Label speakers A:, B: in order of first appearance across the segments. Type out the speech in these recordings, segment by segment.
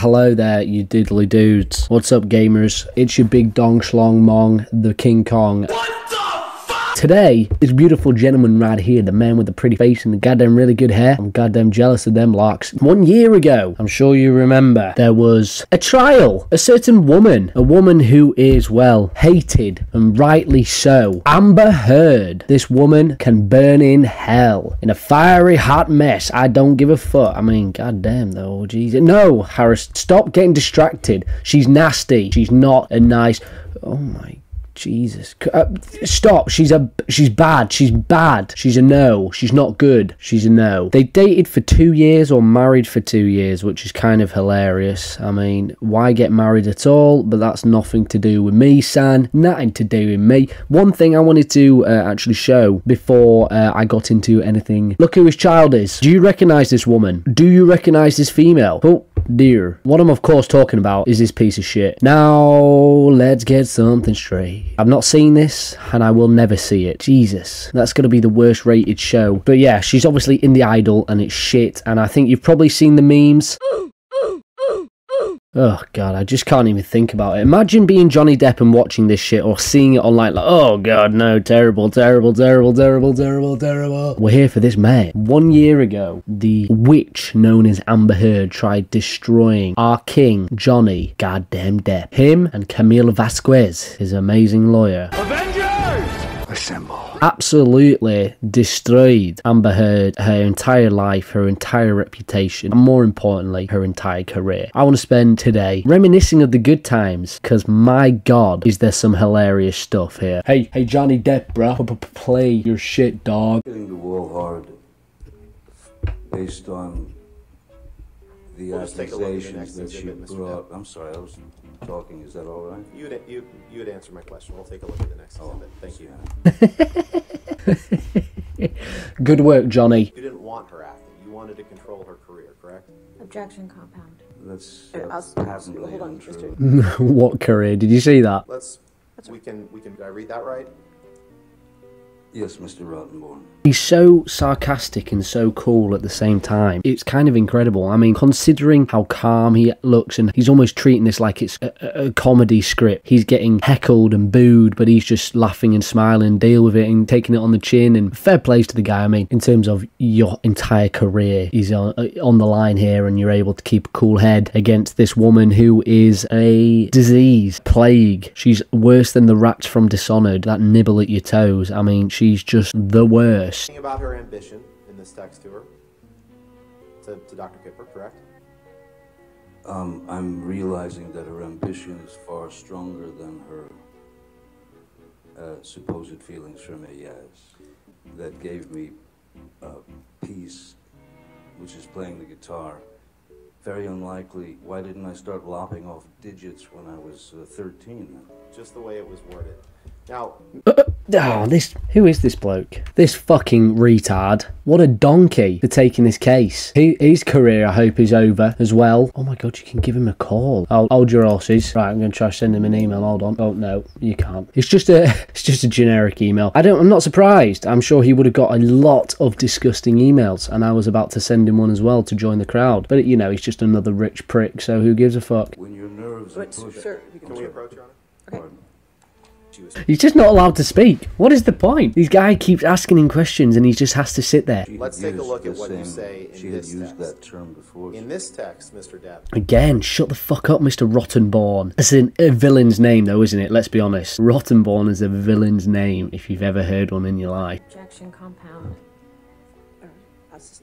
A: Hello there, you diddly dudes. What's up, gamers? It's your big dong schlong mong, the King Kong. Today, this beautiful gentleman right here, the man with the pretty face and the goddamn really good hair, I'm goddamn jealous of them locks. One year ago, I'm sure you remember, there was a trial. A certain woman, a woman who is, well, hated, and rightly so. Amber Heard. This woman can burn in hell. In a fiery hot mess. I don't give a fuck. I mean, goddamn though, Jesus. No, Harris, stop getting distracted. She's nasty. She's not a nice. Oh my Jesus. Uh, stop. She's a she's bad. She's bad. She's a no. She's not good. She's a no. They dated for 2 years or married for 2 years, which is kind of hilarious. I mean, why get married at all? But that's nothing to do with me, San. Nothing to do with me. One thing I wanted to uh, actually show before uh, I got into anything. Look who his child is. Do you recognize this woman? Do you recognize this female? Oh, dear. What I'm of course talking about is this piece of shit. Now, let's get something straight. I've not seen this, and I will never see it. Jesus, that's going to be the worst rated show. But yeah, she's obviously in The Idol, and it's shit, and I think you've probably seen the memes. Oh god, I just can't even think about it. Imagine being Johnny Depp and watching this shit or seeing it online like, oh god, no, terrible, terrible, terrible, terrible, terrible, terrible. We're here for this man. One year ago, the witch known as Amber Heard tried destroying our king, Johnny goddamn Depp. Him and Camille Vasquez, his amazing lawyer. Avengers!
B: Assemble.
A: Absolutely destroyed Amber Heard, her entire life, her entire reputation, and more importantly, her entire career. I want to spend today reminiscing of the good times, because my god, is there some hilarious stuff here. Hey, hey, Johnny Depp, bro, play your shit, dog.
B: The hard based on the
C: We'll just take a look at the
B: accusations
C: next
B: that she
C: exhibit, Mr.
B: brought. I'm sorry, I was talking. Is that all right?
C: You would, you, you would answer my question. We'll take a look at the next
B: Oh,
C: exhibit. Thank you.
A: Good work, Johnny.
C: You didn't want her acting. You wanted to control her career, correct?
D: Objection compound.
B: That's
D: Uh, I'll s-
B: patently
D: hold on,
B: untrue.
D: Mr.
A: what career? Did you see that?
C: Let's, we can, we can, did I read that right?
B: Yes, Mr. Rottenborn.
A: He's so sarcastic and so cool at the same time. It's kind of incredible. I mean, considering how calm he looks and he's almost treating this like it's a, a- comedy script. He's getting heckled and booed, but he's just laughing and smiling, deal with it and taking it on the chin. And fair plays to the guy. I mean, in terms of your entire career, he's on, uh, on the line here and you're able to keep a cool head against this woman who is a disease, plague. She's worse than the rats from Dishonored that nibble at your toes. I mean, she's just the worst.
C: About her ambition in this text to her, to, to Dr. Kipper, correct?
B: Um, I'm realizing that her ambition is far stronger than her uh, supposed feelings for me, yes. That gave me uh, peace, which is playing the guitar. Very unlikely. Why didn't I start lopping off digits when I was uh, 13?
C: Just the way it was worded. Now, uh, uh,
A: Oh, this. Who is this bloke? This fucking retard. What a donkey for taking this case. He, his career, I hope, is over as well. Oh my god, you can give him a call. I'll hold your horses. Right, I'm going to try to send him an email. Hold on. Oh no, you can't. It's just a. It's just a generic email. I don't. I'm not surprised. I'm sure he would have got a lot of disgusting emails, and I was about to send him one as well to join the crowd. But you know, he's just another rich prick. So who gives a fuck?
B: When your nerves are
D: Wait,
B: pushed.
D: sir,
C: can we approach Your Honor?
B: Pardon.
C: She was,
A: He's just not allowed to speak. What is the point? This guy keeps asking him questions, and he just has to sit there.
C: Let's take a look at
B: the
C: what you
B: same-
C: say in
B: She had
C: this
B: used
C: text.
B: that term before.
C: in this text, Mr. Depp,
A: Again, shut the fuck up, Mr. Rottenborn. It's an, a villain's name, though, isn't it? Let's be honest. Rottenborn is a villain's name, if you've ever heard one in your life.
D: Objection compound.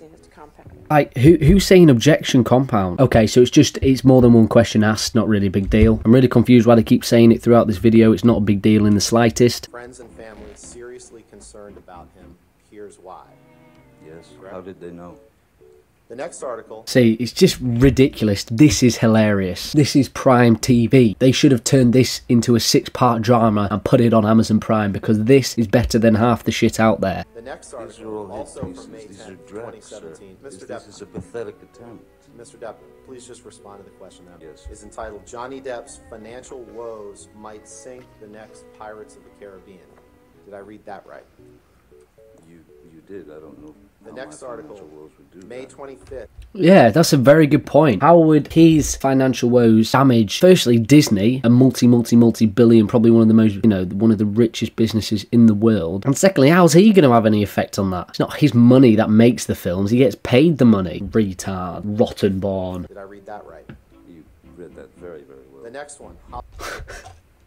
D: Or compound.
A: Like, who, who's saying objection compound? Okay, so it's just, it's more than one question asked, not really a big deal. I'm really confused why they keep saying it throughout this video. It's not a big deal in the slightest.
C: friends and family seriously concerned about him. Here's why.
B: Yes. How did they know?
C: The next article
A: See, it's just ridiculous. This is hilarious. This is Prime TV. They should have turned this into a six part drama and put it on Amazon Prime because this is better than half the shit out there.
C: The next
B: These are
C: article,
B: all hit
C: also
B: pieces.
C: from May
B: These
C: 10,
B: are drags, sir.
C: 2017.
B: This,
C: Mr.
B: this is a pathetic attempt.
C: Mr. Depp, please just respond to the question now.
B: Yes.
C: Is entitled Johnny Depp's Financial Woes Might Sink the Next Pirates of the Caribbean. Did I read that right?
B: You you did. I don't know.
C: The next article,
B: financial woes would do
C: May 25th,
A: Yeah, that's a very good point. How would his financial woes damage, firstly, Disney, a multi, multi, multi billion, probably one of the most, you know, one of the richest businesses in the world? And secondly, how's he going to have any effect on that? It's not his money that makes the films, he gets paid the money. Retard, Rottenborn.
C: Did I read that right?
B: You read that very, very well.
C: The next one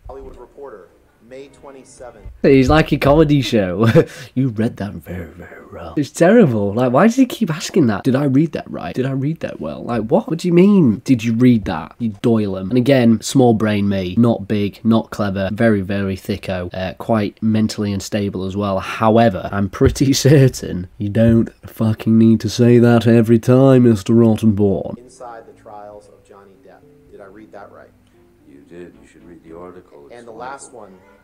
C: Hollywood Reporter, May 27th.
A: He's like a comedy show. you read that very, very well. It's terrible. Like, why does he keep asking that? Did I read that right? Did I read that well? Like, what? What do you mean? Did you read that? You doyle him. And again, small brain me, not big, not clever, very, very thicko, uh, quite mentally unstable as well. However, I'm pretty certain you don't fucking need to say that every time, Mr. Rottenborn.
C: Inside the Trials of Johnny Depp. Did I read that right?
B: You did. You should read the article. It's
C: And the last
B: wonderful.
C: one,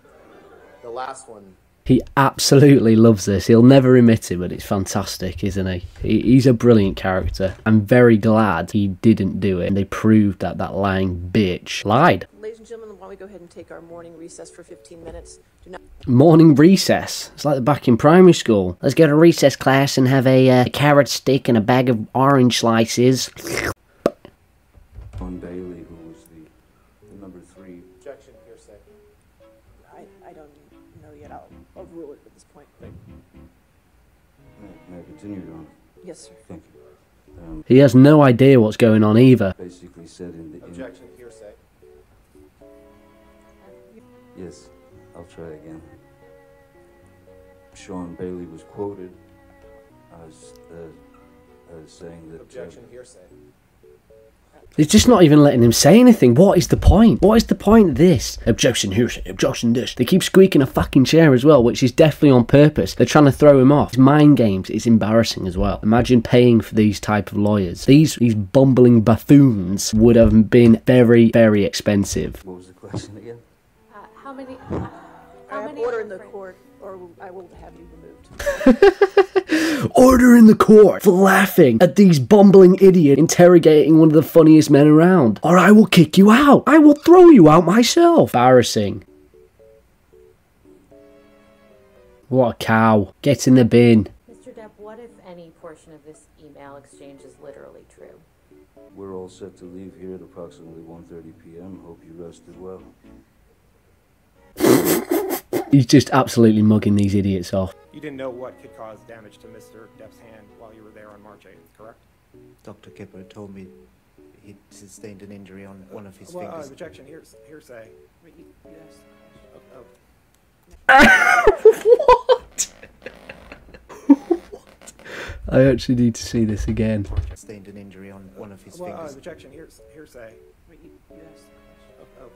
C: the last one,
A: He absolutely loves this. He'll never admit it, but it's fantastic, isn't he? he? He's a brilliant character. I'm very glad he didn't do it. And they proved that that lying bitch lied.
D: Ladies and gentlemen, why don't we go ahead and take our morning recess for 15 minutes? Do not
A: Morning recess. It's like back in primary school. Let's go to recess class and have a, uh, carrot stick and a bag of orange slices.
B: Sean Bailey,
D: at this point.
B: thank May may I continue, Your Honor?
D: Yes, sir.
B: Thank you. Um,
A: He has no idea what's going on either.
B: basically said in the. In,
C: hearsay.
B: Yes, I'll try again. Sean Bailey was quoted as, uh, as saying that. uh,
C: Objection, hearsay.
A: It's just not even letting him say anything. What is the point? What is the point of this? Objection here, objection this. They keep squeaking a fucking chair as well, which is definitely on purpose. They're trying to throw him off. It's mind games. It's embarrassing as well. Imagine paying for these type of lawyers. These these bumbling buffoons would have been very, very expensive.
B: What was the question again?
E: Uh, how many?
D: I
E: How
D: have order in the
E: other-
D: court, or I will have you removed.
A: Order in the court for laughing at these bumbling idiot interrogating one of the funniest men around. Or I will kick you out. I will throw you out myself. Embarrassing. What a cow. Get in the bin.
E: Mr. Depp, what if any portion of this email exchange is literally true?
B: We're all set to leave here at approximately 1.30 p.m. Hope you rested well.
A: He's just absolutely mugging these idiots off.
F: You didn't know what could cause damage to Mr. Depp's hand while you were there on March 8th, correct?
G: Dr. Kipper told me he'd sustained an injury on one of his
F: Well, uh,
G: fingers.
F: objection, hears, hearsay.
D: Wait, you- you
F: Oh, oh.
A: what? I actually need to see this again.
G: Sustained an injury on one of his
F: Well, uh,
G: fingers.
F: objection, hears, hearsay.
D: wait, you- you asked the
F: Oh, oh.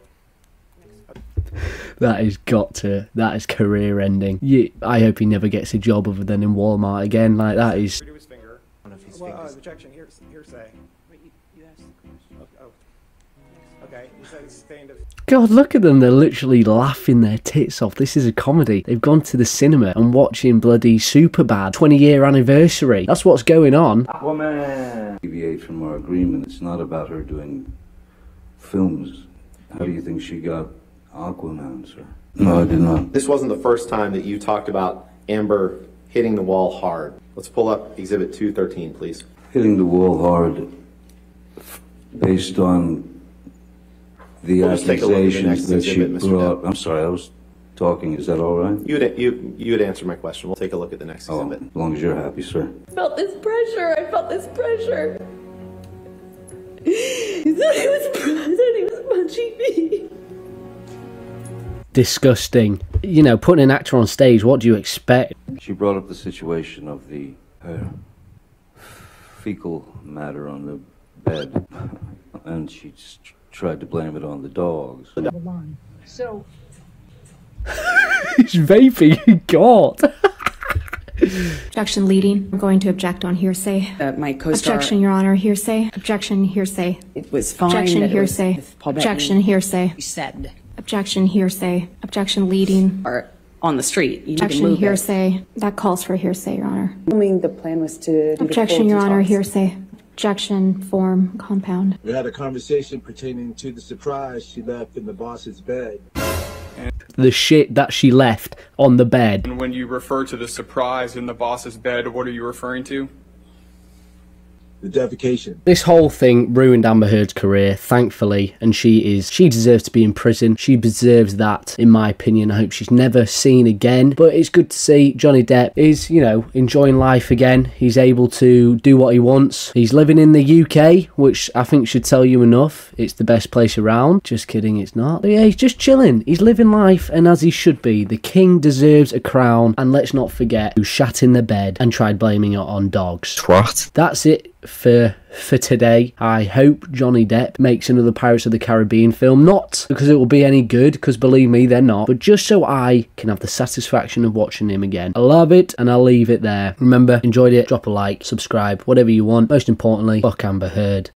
A: That has got to. That is career ending. You, I hope he never gets a job other than in Walmart again. Like that is.
F: To finger.
G: One of his
F: Well, uh,
G: fingers.
F: hears, hearsay.
D: Wait, you- you asked the question.
F: Oh, oh. Okay, you said he sustained a
A: God, look at them. They're literally laughing their tits off. This is a comedy. They've gone to the cinema and watching bloody Superbad 20 year anniversary. That's what's going on. Woman!
B: Deviate from our agreement. It's not about her doing films. How do you think she got Aquaman, sir? No, I did not.
C: This wasn't the first time that you talked about Amber hitting the wall hard. Let's pull up Exhibit 213, please.
B: Hitting the wall hard based on the
C: We'll just take a look at the
B: that she
C: exhibit, Mr.
B: brought.
C: Depp.
B: I'm sorry, I was talking. Is that all right?
C: You'd, you, you had answered my question. We'll take a look at the next
B: Oh,
C: exhibit.
B: as long as you're happy, sir.
H: I felt this pressure. I felt this pressure. He thought he was president. He was punching me.
A: Disgusting. You know, putting an actor on stage, what do you expect?
B: She brought up the situation of the uh, fecal matter on the bed, and she just tried to blame it on the dogs.
D: So,
A: He's vaping. God.
I: Objection leading. I'm going to object on hearsay.
J: Uh, my co-star.
I: Objection, Your Honor. Hearsay. Objection, hearsay.
J: It was fine.
I: Objection,
J: that it was
I: hearsay.
J: Paul Bettany.
I: Objection, hearsay.
J: You said
I: Objection, hearsay. Objection leading.
J: or on the street. You need to
I: Objection,
J: move it.
I: hearsay. That calls for hearsay, Your Honor.
J: Assuming the plan was to.
I: Objection, Your Honor.
J: detox.
I: Hearsay. Objection, form, compound.
K: We had a conversation pertaining to the surprise she left in the boss's bed.
A: The shit that she left on the bed.
L: And when you refer to the surprise in the boss's bed, what are you referring to?
K: The defecation.
A: This whole thing ruined Amber Heard's career, thankfully, and she is she deserves to be in prison. She deserves that, in my opinion. I hope she's never seen again. But it's good to see Johnny Depp is, you know, enjoying life again. He's able to do what he wants. He's living in the UK, which I think should tell you enough. It's the best place around. Just kidding, it's not. But yeah, he's just chilling. He's living life, and as he should be. The king deserves a crown, and let's not forget who shat in the bed and tried blaming it on dogs.
L: Twat.
A: That's it for for today. I hope Johnny Depp makes another Pirates of the Caribbean film. Not because it will be any good, because believe me, they're not, but just so I can have the satisfaction of watching him again. I love it, and I'll leave it there. Remember, enjoyed it, drop a like, subscribe, whatever you want. Most importantly, fuck Amber Heard.